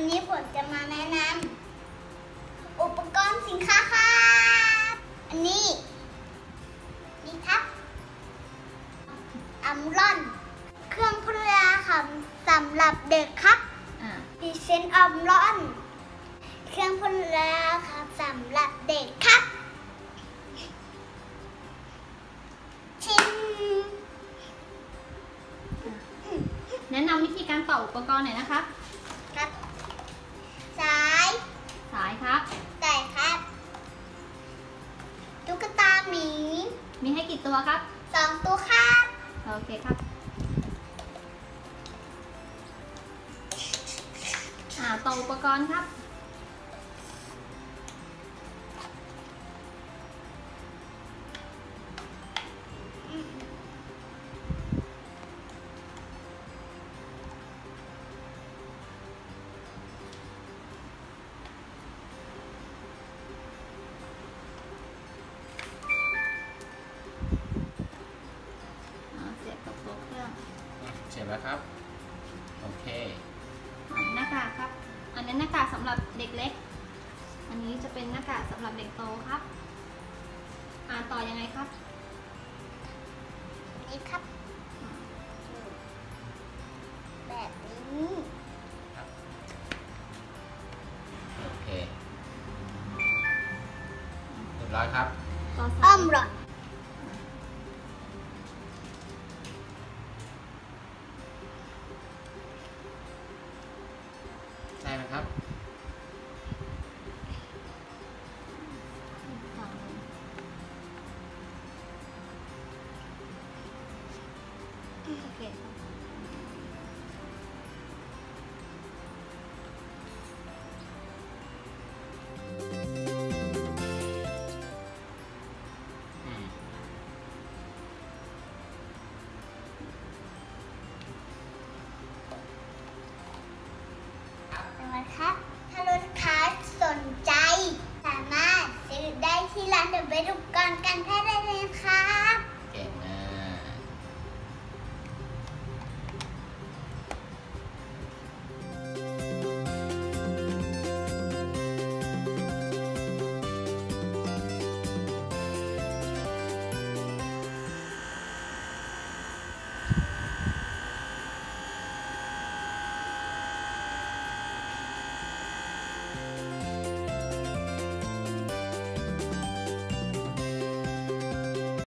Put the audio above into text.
วันนี้ผมจะมาแนะนำอุปกรณ์สินค้าครับอันนี้ นี่ครับอัมรอน เครื่องพลาค่ะสำหรับเด็กครับอ่าดิเซนอัมรอน เครื่องพลาครับสำหรับเด็กครับชิมแนะนำวิธีการต่ออุปกรณ์หน่อยนะครั มีให้กี่ตัวครับสองตัวครับโอเคครับอ่าต่ออุปกรณ์ครับ แล้วครับ โอเคอ่าหน้ากากครับ อันนี้หน้ากากสำหรับเด็กเล็ก อันนี้จะเป็นหน้ากากสำหรับเด็กโตครับ อ่าต่อยังไงครับนี่ครับ แบบนี้โอเคเรียบร้อยครับต่อสาอ้อย ครับโอเค